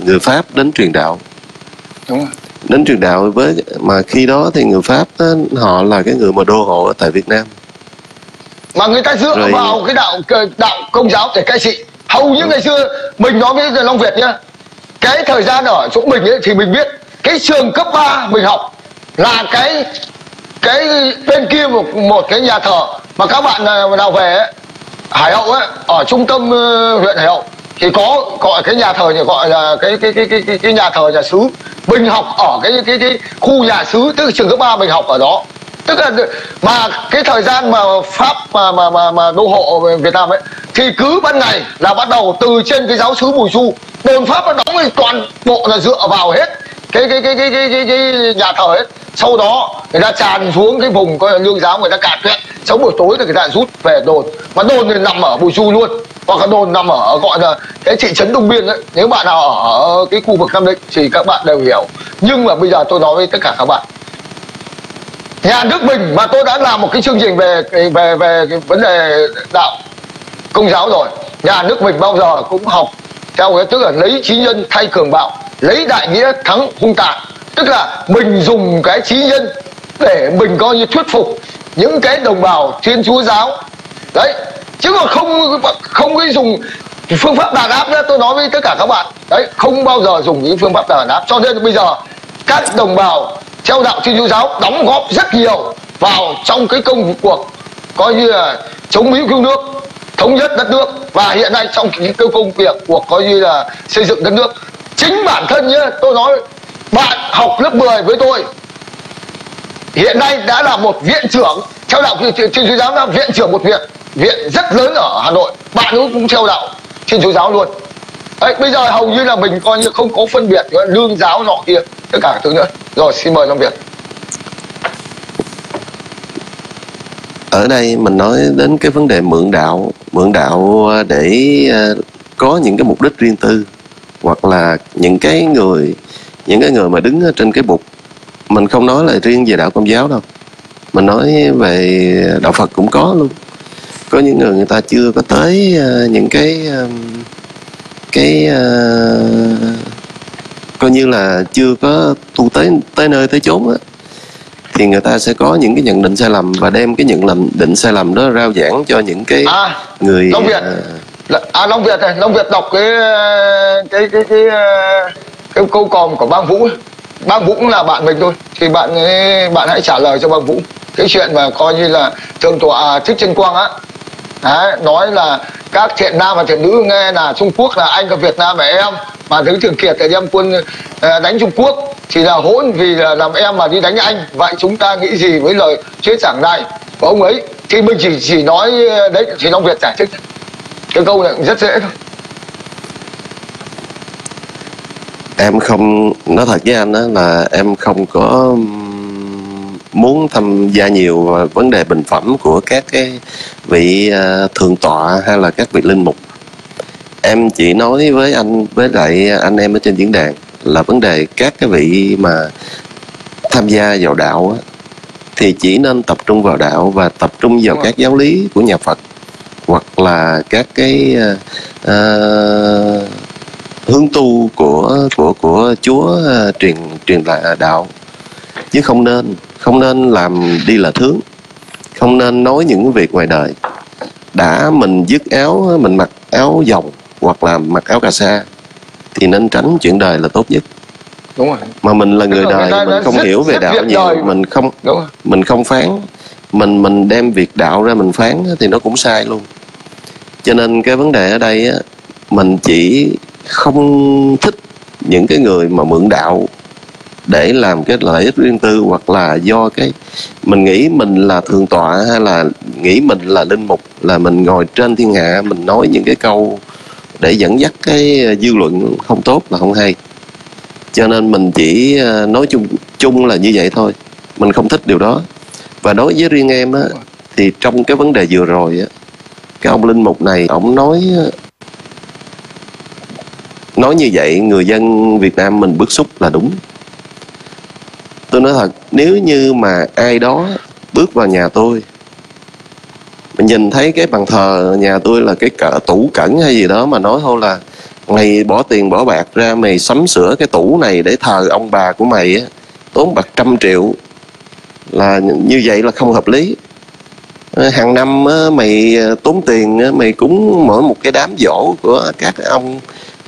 người pháp đến truyền đạo. Đúng rồi đến truyền đạo với mà khi đó thì người pháp á, họ là cái người mà đô hộ ở tại việt nam. Mà người ta dựa Rồi... vào cái đạo đạo công giáo để cai trị hầu như ngày xưa mình nói với long việt nhá cái thời gian ở chỗ mình ấy, thì mình biết cái trường cấp 3 mình học là cái cái bên kia một một cái nhà thờ mà các bạn nào về ấy, Hải Hậu ấy ở trung tâm uh, huyện Hải Hậu thì có gọi cái nhà thờ gọi là cái cái cái cái cái, cái nhà thờ nhà xứ mình học ở cái cái cái khu nhà xứ tức là trường cấp ba mình học ở đó tức là mà cái thời gian mà pháp mà mà mà, mà đô hộ Việt Nam ấy thì cứ ban ngày là bắt đầu từ trên cái giáo sứ Bùi Chu đồn pháp nó đóng thì toàn bộ là dựa vào hết cái cái cái cái cái cái, cái nhà thờ hết sau đó, người ta tràn xuống cái vùng coi là lương giáo, người ta cạn tuyệt sau buổi tối thì người ta rút về đồn. Mà đồn thì nằm ở bùi chu luôn. Hoặc là đồn nằm ở, gọi là, cái thị trấn đông biên đấy nếu bạn nào ở cái khu vực nam định thì các bạn đều hiểu. Nhưng mà bây giờ tôi nói với tất cả các bạn. Nhà nước mình mà tôi đã làm một cái chương trình về về về cái vấn đề đạo, công giáo rồi. Nhà nước mình bao giờ cũng học theo cái, tức là lấy trí nhân thay cường bạo, lấy đại nghĩa thắng hung tàn tức là mình dùng cái trí nhân để mình coi như thuyết phục những cái đồng bào thiên chúa giáo. Đấy, chứ còn không không cái dùng phương pháp đàn áp nữa, tôi nói với tất cả các bạn. Đấy, không bao giờ dùng những phương pháp đàn áp. Cho nên bây giờ, các đồng bào theo đạo thiên chúa giáo đóng góp rất nhiều vào trong cái công cuộc coi như là chống mỹ cứu nước, thống nhất đất nước. Và hiện nay trong những cái công việc của coi như là xây dựng đất nước. Chính bản thân nhé tôi nói bạn học lớp 10 với tôi. Hiện nay đã là một viện trưởng theo đạo thiên chúa giáo là viện trưởng một viện viện rất lớn ở hà nội. Bạn cũng cũng theo đạo thiên chúa giáo luôn. Đấy, bây giờ hầu như là mình coi như không có phân biệt lương giáo nọ kia tất cả thứ nữa. Rồi xin mời long việt. Ở đây mình nói đến cái vấn đề mượn đạo mượn đạo để ờ, có những cái mục đích riêng tư hoặc là những cái người những cái người mà đứng trên cái bục mình không nói là riêng về đạo công giáo đâu. Mình nói về đạo phật cũng có luôn. Có những người người ta chưa có tới uh, những cái uh, cái uh, coi như là chưa có tu tới tới nơi tới chốn á thì người ta sẽ có những cái nhận định sai lầm và đem cái nhận định sai lầm đó rao giảng cho những cái à, người Long Việt. à Long Việt này Long Việt đọc cái cái cái cái cái, cái câu còm của bang Vũ bang Vũ cũng là bạn mình thôi. Thì bạn ấy, bạn hãy trả lời cho bang Vũ. Cái chuyện mà coi như là thượng tọa à, thích chân quang á. Đấy, nói là các thiện nam và thiện nữ nghe là Trung Quốc là anh và Việt Nam và em mà thứ thường kiệt thì đem quân à, đánh Trung Quốc thì là hỗn vì là làm em mà đi đánh anh. Vậy chúng ta nghĩ gì với lời thuyết giảng này của ông ấy? Thì mình chỉ chỉ nói à, đấy thì Long Việt giải thích. Cái câu này rất dễ thôi. Em không nói thật với anh đó là em không có muốn tham gia nhiều vào vấn đề bình phẩm của các cái vị à, thượng tọa hay là các vị linh mục. Em chỉ nói với anh với lại anh em ở trên diễn đàn là vấn đề các cái vị mà tham gia vào đạo á, thì chỉ nên tập trung vào đạo và tập trung vào các giáo lý của nhà Phật hoặc là các cái uh, hướng tu của của của Chúa uh, truyền truyền lại đạo. Chứ không nên không nên làm đi là thướng. Không nên nói những việc ngoài đời. Đã mình dứt áo mình mặc áo dòng hoặc là mặc áo cà sa thì nên tránh chuyện đời là tốt nhất. Đúng rồi. Mà mình là người đời mình không rất, hiểu về đạo nhiều đời. mình không mình không phán. Mình mình đem việc đạo ra mình phán thì nó cũng sai luôn. Cho nên cái vấn đề ở đây á mình chỉ không thích những cái người mà mượn đạo để làm cái lợi ích riêng tư, hoặc là do cái mình nghĩ mình là thượng tọa, hay là nghĩ mình là linh mục, là mình ngồi trên thiên hạ mình nói những cái câu để dẫn dắt cái dư luận không tốt là không hay. Cho nên mình chỉ ờ, nói chung chung là như vậy thôi. Mình không thích điều đó. Và đối với riêng em á, thì trong cái vấn đề vừa rồi á, cái ông linh mục này ông nói nói như vậy, người dân Việt Nam mình bức xúc là đúng. Tôi nói thật, nếu như mà ai đó bước vào nhà tôi mình nhìn thấy cái bàn thờ nhà tôi là cái cỡ tủ cẩn hay gì đó mà nói thôi là mày bỏ tiền bỏ bạc ra, mày sắm sửa cái tủ này để thờ ông bà của mày á, tốn bạc trăm triệu, là như vậy là không hợp lý. Hàng năm mày ờ, tốn tiền mày cúng mỗi một cái đám dỗ của các ông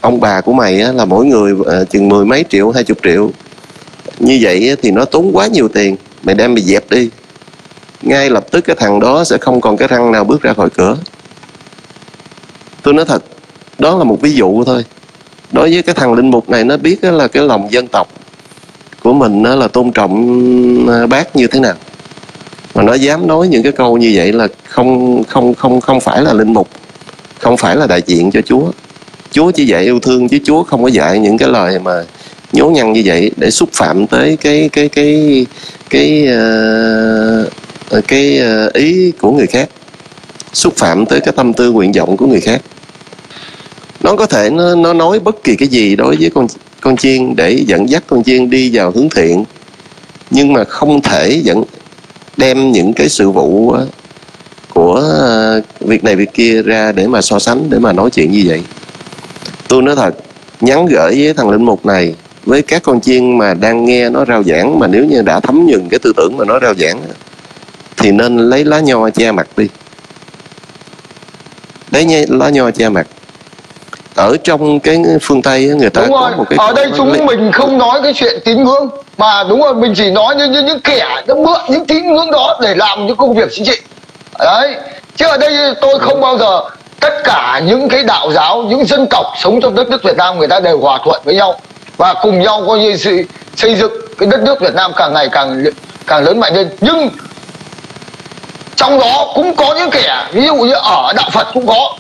ông bà của mày là mỗi người ờ, chừng mười mấy triệu hai chục triệu. Như vậy thì nó tốn quá nhiều tiền. Mày đem mày dẹp đi. Ngay lập tức cái thằng đó sẽ không còn cái răng nào bước ra khỏi cửa. Tôi nói thật đó là một ví dụ thôi. Đối với cái thằng linh mục này nó biết là cái lòng dân tộc của mình nó là tôn trọng ờ, bác như thế nào. Mà nó dám nói những cái câu như vậy là không không không không phải là linh mục không phải là đại diện cho chúa chúa chỉ dạy yêu thương chứ chúa không có dạy những cái lời mà nhố nhăn như vậy để xúc phạm tới cái cái cái cái uh, cái uh, ý của người khác xúc phạm tới cái tâm tư nguyện vọng của người khác. Nó có thể nó nó nói bất kỳ cái gì đối với con con chiên để dẫn dắt con chiên đi vào hướng thiện nhưng mà không thể dẫn đem những cái sự vụ của ờ, việc này việc kia ra để mà so sánh để mà nói chuyện như vậy tôi nói thật nhắn gửi với thằng linh mục này với các con chiên mà đang nghe nó rao giảng mà nếu như đã thấm nhuần cái tư tưởng mà nó rao giảng thì nên lấy lá nho che mặt đi. Lấy lá nho che mặt. Ở trong cái phương tây người ta đúng có rồi. một cái ở đây chúng mình không nói cái chuyện tín ngưỡng mà đúng rồi mình chỉ nói như, như những kẻ nó mượn những tín ngưỡng đó để làm những công việc chính trị. Đấy. Chứ ở đây tôi không bao giờ tất cả những cái đạo giáo những dân tộc sống trong đất nước Việt Nam người ta đều hòa thuận với nhau. Và cùng nhau coi như sự xây dựng cái đất nước Việt Nam càng ngày càng càng lớn mạnh lên. Nhưng trong đó cũng có những kẻ ví dụ như ở đạo Phật cũng có.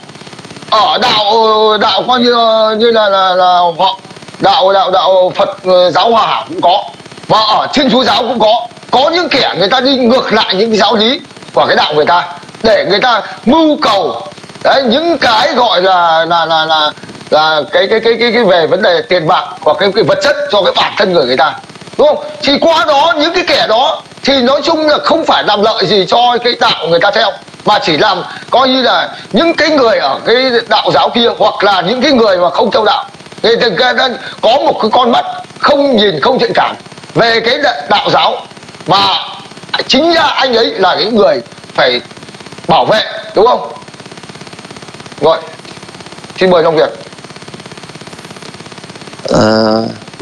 Ở đạo đạo coi như như là là, là họ đạo đạo đạo Phật ờ, giáo hòa hảo cũng có. Và ở Thiên Chúa giáo cũng có. Có những kẻ người ta đi ngược lại những cái giáo lý của cái đạo người ta. Để người ta mưu cầu đấy những cái gọi là là là là là cái cái cái cái, cái về vấn đề tiền bạc hoặc cái, cái vật chất cho cái bản thân người người ta. Đúng không? Thì qua đó những cái kẻ đó thì nói chung là không phải làm lợi gì cho cái đạo người ta theo mà chỉ làm coi như là những cái người ở cái đạo giáo kia hoặc là những cái người mà không theo đạo. Thì có một cái con mắt không nhìn không thiện cảm về cái đạo giáo mà chính ra anh ấy là cái người phải bảo vệ đúng không? Rồi xin mời ông việt à,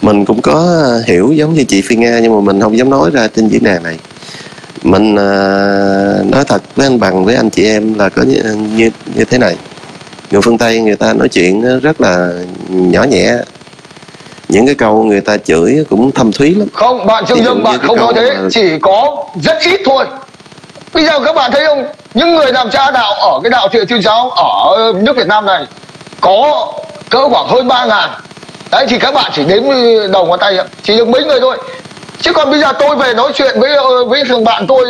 mình cũng có hiểu giống như chị phi nga nhưng mà mình không dám nói ra trên diễn đàn này. Mình à, nói thật với anh bằng với anh chị em là có như, như như thế này. Người phương tây người ta nói chuyện rất là nhỏ nhẹ. Những cái câu người ta chửi cũng thâm thúy lắm. Không bạn trương dương bạn không nói thế mà... chỉ có rất ít thôi bây giờ các bạn thấy không? Những người làm cha đạo ở cái đạo thiện tuyên giáo ở nước việt nam này có cỡ khoảng hơn ba ngàn. Đấy thì các bạn chỉ đếm đầu ngón tay chỉ được mấy người thôi. Chứ còn bây giờ tôi về nói chuyện với ờ, với thằng bạn tôi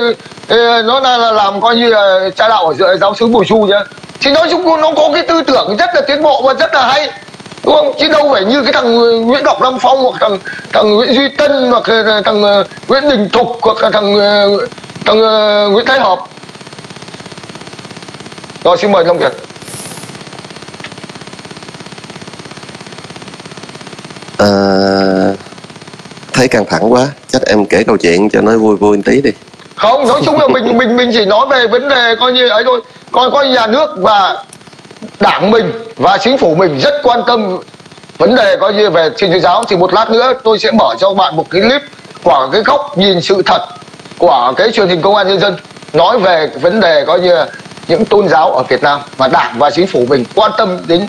ờ, nó là, là làm coi như là cha đạo ở giáo sứ bùi chu nhá. Thì nói chung nó có cái tư tưởng rất là tiến bộ và rất là hay đúng không? Chứ đâu phải như cái thằng nguyễn ngọc lâm phong hoặc thằng thằng nguyễn duy tân hoặc thằng ờ, nguyễn đình thục hoặc thằng ờ, thằng ờ, nguyễn thái hợp. Rồi xin mời long việt. À, thấy căng thẳng quá chắc em kể câu chuyện cho nó vui vui một tí đi. Không nói chung là mình (laughs) mình mình chỉ nói về vấn đề coi như ấy thôi. Coi coi nhà nước và đảng mình và chính phủ mình rất quan tâm vấn đề coi như về chúa giáo. Thì một lát nữa tôi sẽ mở cho bạn một cái clip của cái góc nhìn sự thật của cái truyền hình công an nhân dân nói về vấn đề coi như những tôn giáo ở Việt Nam mà đảng và chính phủ mình quan tâm đến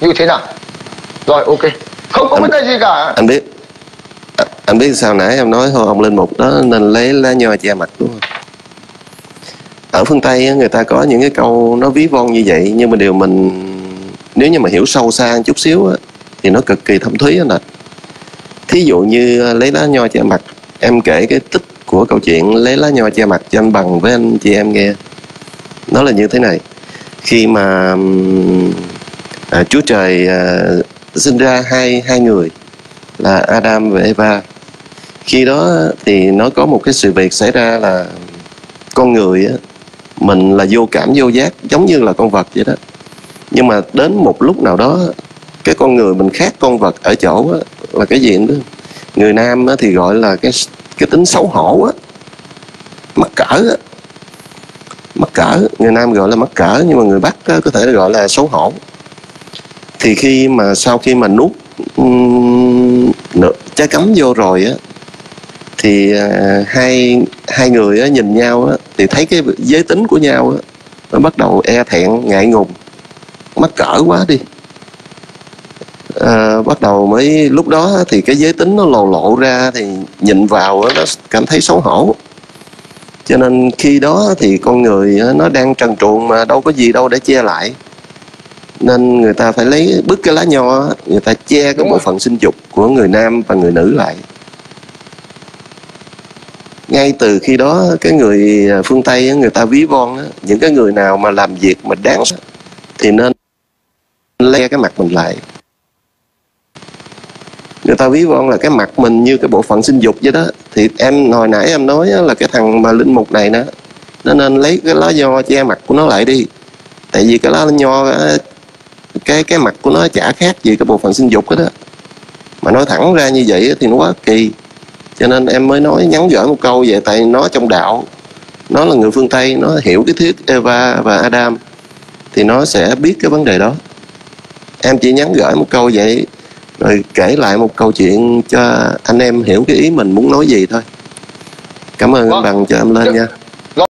như thế nào. Rồi ok. Không có vấn đề gì cả. anh biết anh biết sao nãy em nói thôi ông linh mục đó nên lấy lá nho che mặt đúng không? Ở phương tây người ta có những cái câu nó ví von như vậy nhưng mà điều mình nếu như mà hiểu sâu xa chút xíu thì nó cực kỳ thâm thúy anh ạ thí dụ như lấy lá nho che mặt em kể cái tích của câu chuyện lấy lá nho che mặt cho anh bằng với anh chị em nghe. Nó là như thế này. Khi mà à, Chúa Trời à, sinh ra hai hai người là Adam và Eva. Khi đó thì nó có một cái sự việc xảy ra là con người á, mình là vô cảm vô giác giống như là con vật vậy đó. Nhưng mà đến một lúc nào đó cái con người mình khác con vật ở chỗ á, là cái gì nữa người nam á, thì gọi là cái cái tính xấu hổ á mắc cỡ á. Mắc cỡ người nam gọi là mắc cỡ nhưng mà người bắc á, có thể gọi là xấu hổ. Thì khi mà sau khi mà nuốt um, trái cấm vô rồi á thì uh, hai hai người á, nhìn nhau á, thì thấy cái giới tính của nhau á, nó bắt đầu e thẹn ngại ngùng. Mắc cỡ quá đi à, bắt đầu mới lúc đó thì cái giới tính nó lộ lộ ra thì nhìn vào nó cảm thấy xấu hổ. Cho nên khi đó thì con người nó đang trần truồng mà đâu có gì đâu để che lại. Nên người ta phải lấy bứt cái lá nho người ta che cái bộ phận sinh dục của người nam và người nữ lại. Ngay từ khi đó cái người phương tây người ta ví von những cái người nào mà làm việc mà đáng thì nên le cái mặt mình lại người ta ví von là cái mặt mình như cái bộ phận sinh dục vậy đó. Thì em, hồi nãy em nói là cái thằng mà linh mục này nè, nó nên lấy cái lá nho che mặt của nó lại đi. Tại vì cái lá nho, cái cái mặt của nó chả khác gì cái bộ phận sinh dục hết đó mà nói thẳng ra như vậy thì nó quá kỳ. Cho nên em mới nói, nhắn gửi một câu vậy, tại nó trong đạo. Nó là người phương tây, nó hiểu cái thuyết eva và adam, thì nó sẽ biết cái vấn đề đó. Em chỉ nhắn gửi một câu vậy rồi kể lại một câu chuyện cho anh em hiểu cái ý mình muốn nói gì thôi. Cảm ơn vâng. bằng cho em lên nha